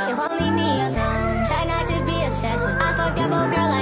If only me, leave me alone. Try not to be obsessive. I fucked up, old girl.